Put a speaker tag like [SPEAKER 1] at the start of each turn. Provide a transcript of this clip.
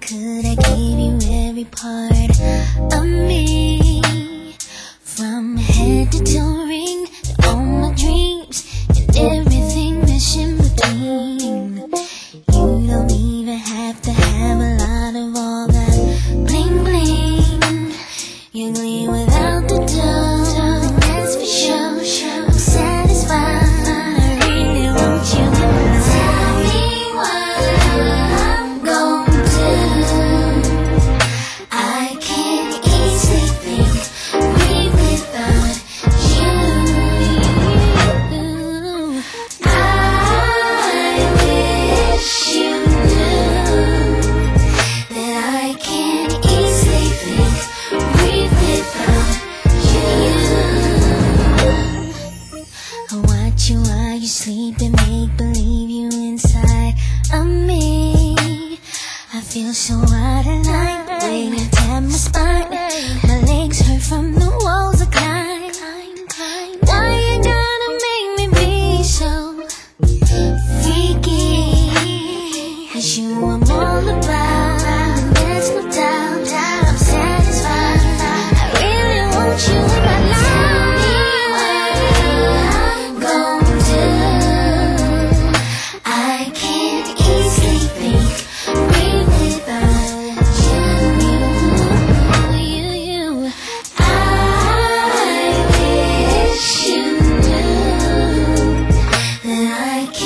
[SPEAKER 1] Could, I give you every part of me. From head to toe ring, to all my dreams, and everything that's in between. You don't even have to have a lot of all that bling bling. You gleam watch you while you sleep and make believe you inside of me. I feel so out of line when you tap my spine. My legs hurt from the walls of climb. Why you gotta make me be so freaky? Cause you I'm all about.